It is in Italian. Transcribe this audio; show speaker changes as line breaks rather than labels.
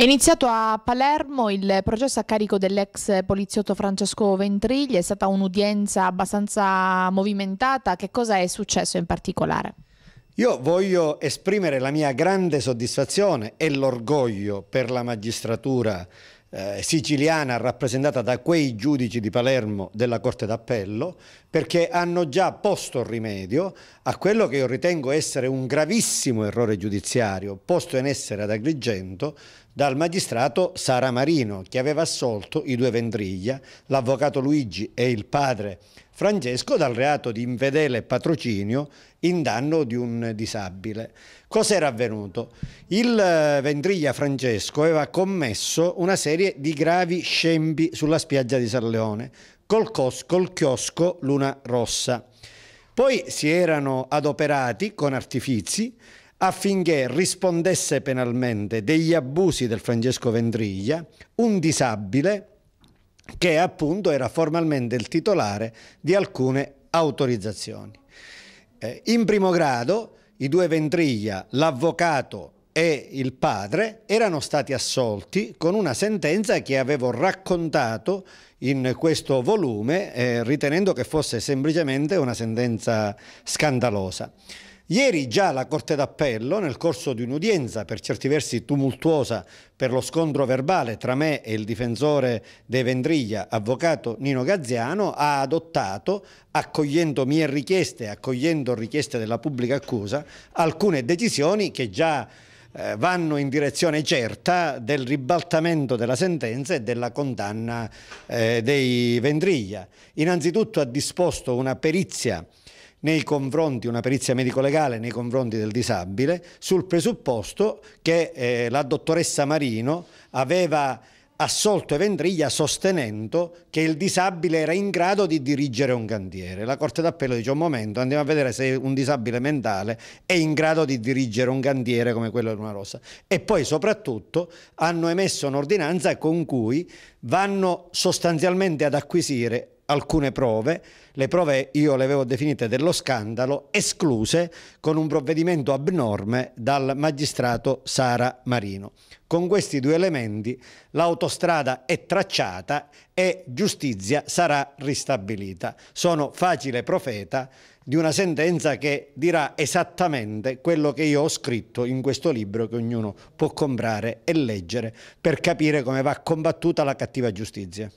È iniziato a Palermo il processo a carico dell'ex poliziotto Francesco Ventriglia, è stata un'udienza abbastanza movimentata, che cosa è successo in particolare?
Io voglio esprimere la mia grande soddisfazione e l'orgoglio per la magistratura eh, siciliana rappresentata da quei giudici di Palermo della Corte d'Appello perché hanno già posto rimedio a quello che io ritengo essere un gravissimo errore giudiziario posto in essere ad Agrigento dal magistrato Sara Marino che aveva assolto i due Vendriglia, l'avvocato Luigi e il padre Francesco dal reato di infedele patrocinio in danno di un disabile. Cos'era avvenuto? Il eh, Vendriglia Francesco aveva commesso una serie di gravi scempi sulla spiaggia di San Leone col, cos, col chiosco Luna Rossa. Poi si erano adoperati con artifici affinché rispondesse penalmente degli abusi del Francesco Vendriglia un disabile che appunto era formalmente il titolare di alcune autorizzazioni. Eh, in primo grado i due Ventriglia, l'avvocato e il padre erano stati assolti con una sentenza che avevo raccontato in questo volume eh, ritenendo che fosse semplicemente una sentenza scandalosa. Ieri già la Corte d'Appello, nel corso di un'udienza per certi versi tumultuosa per lo scontro verbale tra me e il difensore dei Vendriglia, avvocato Nino Gazziano, ha adottato, accogliendo mie richieste e accogliendo richieste della pubblica accusa, alcune decisioni che già eh, vanno in direzione certa del ribaltamento della sentenza e della condanna eh, dei Vendriglia. Innanzitutto ha disposto una perizia nei confronti, una perizia medico-legale nei confronti del disabile, sul presupposto che eh, la dottoressa Marino aveva assolto Evendriglia sostenendo che il disabile era in grado di dirigere un cantiere. La Corte d'Appello dice un momento, andiamo a vedere se un disabile mentale è in grado di dirigere un cantiere come quello di Luna Rossa. E poi soprattutto hanno emesso un'ordinanza con cui vanno sostanzialmente ad acquisire alcune prove, le prove io le avevo definite dello scandalo, escluse con un provvedimento abnorme dal magistrato Sara Marino. Con questi due elementi l'autostrada è tracciata e giustizia sarà ristabilita. Sono facile profeta di una sentenza che dirà esattamente quello che io ho scritto in questo libro che ognuno può comprare e leggere per capire come va combattuta la cattiva giustizia.